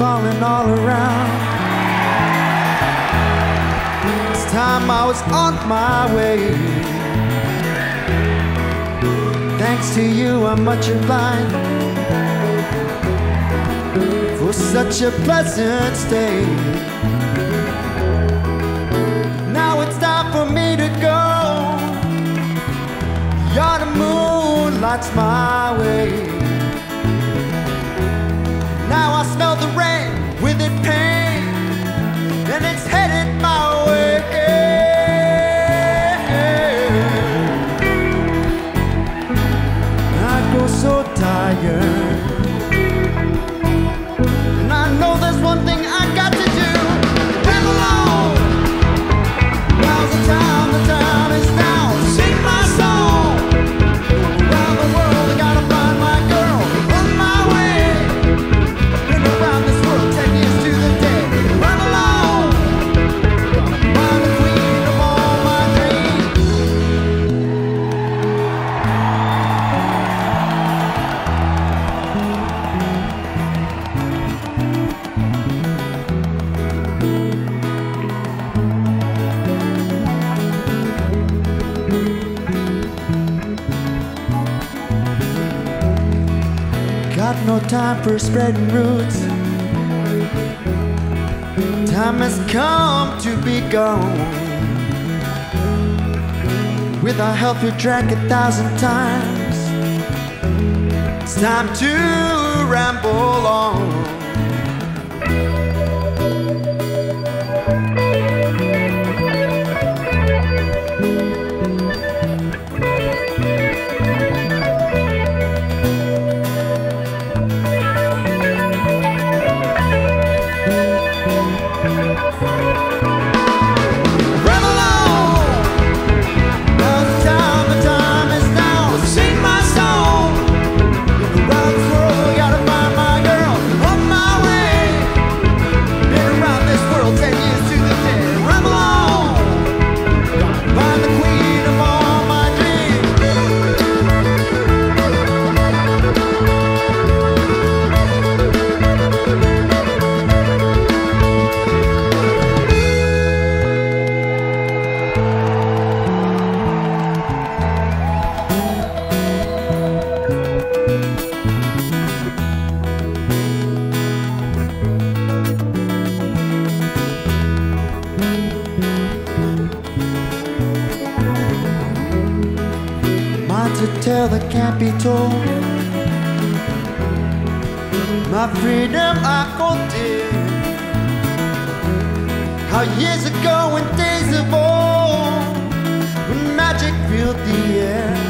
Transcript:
falling all around. This time I was on my way. Thanks to you, I'm much obliged for such a pleasant stay. Now it's time for me to go. You're the moon lights my way. Got no time for spreading roots. Time has come to be gone. With our health we drank a thousand times. It's time to ramble on. To tell that can't be told. My freedom I hold dear. How years ago in days of old, when magic filled the air.